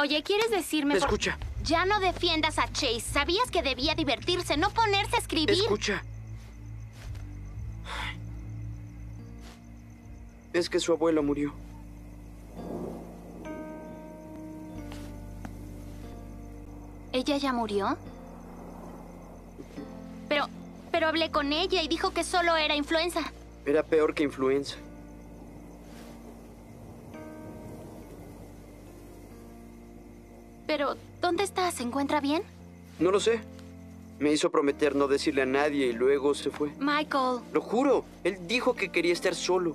Oye, ¿quieres decirme por- Escucha, Ya no defiendas a Chase. Sabías que debía divertirse, no ponerse a escribir. escucha. Es que su abuelo murió. ¿Ella ya murió? Pero, pero hablé con ella y dijo que solo era influenza. Era peor que influenza. Pero, ¿dónde está? ¿Se encuentra bien? No lo sé. Me hizo prometer no decirle a nadie y luego se fue. Michael, Lo juro, él dijo que quería estar solo.